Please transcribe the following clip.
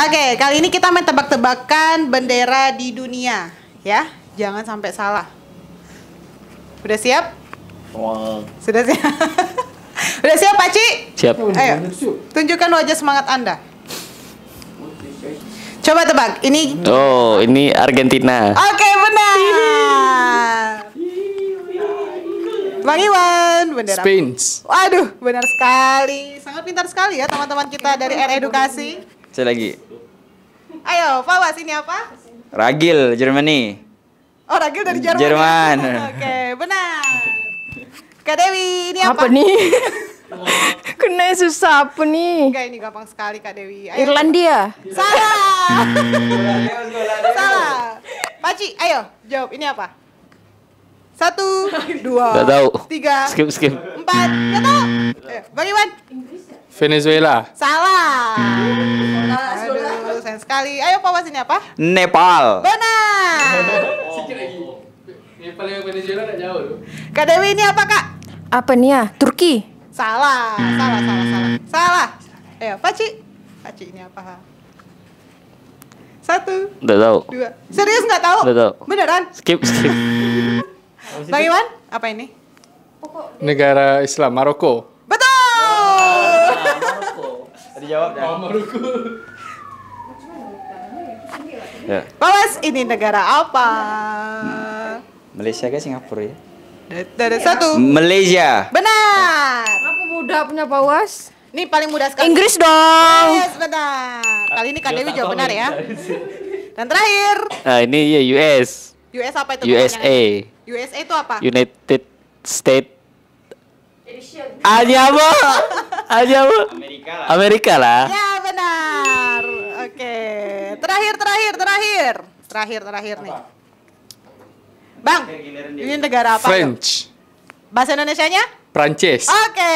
Oke, kali ini kita main tebak-tebakan bendera di dunia, ya. Jangan sampai salah. Udah siap? Sudah siap? Udah siap, Pak Ci? Siap. Ayo, tunjukkan wajah semangat Anda. Coba tebak, ini Oh, ini Argentina. Oke, benar. Bang Iwan, bendera. Spain. Waduh, benar sekali. Sangat pintar sekali ya teman-teman kita dari R Edukasi. Saya lagi. Ayo, Fawas ini apa? Ragil, Germany. Oh, Ragil dari Jerman. Jerman. Oke, benar. Kak Dewi, ini apa? Apa nih? Kena susah apa nih? Enggak, ini gampang sekali Kak Dewi. Ayo. Irlandia. Salah. Salah. Paci, ayo jawab. Ini apa? Satu, dua, Nggak tahu. tiga, Skip skip. empat. Nggak tahu. Ayo, Bang Iwan. Venezuela. Salah. Sekali. Ayo Pak Was ini apa? Nepal. Benar. Ini paling Venezuela tak jauh tu. Kak Dewi ini apa Kak? Apa nih ya? Turki. Salah, salah, salah, salah. Salah. Ayo, Paci. Paci ini apa? Satu, Nggak tahu. dua. Serius nggak tahu? Nggak tahu. Beneran? Skip skip. Bang Iwan, apa ini? Negara Islam Maroko. Betul. Dijawab dah. Ya. Bawas, ini negara apa? Malaysia ke Singapura ya? Dari satu. Malaysia. Benar. Apa mudah punya pawas? Ini paling mudah sekali. Inggris dong. Yes, benar. Kali ini Kak Dewi jawab benar ya. Dan terakhir, Nah, ini ya US. US apa itu? USA. USA itu apa? United States. Aja apa? Aja apa? Amerika Amerika lah. Ya, terakhir, terakhir. Terakhir, terakhir nih. Bang, ini negara apa? yuk? French. Bahasa Indonesianya? Prancis. Oke.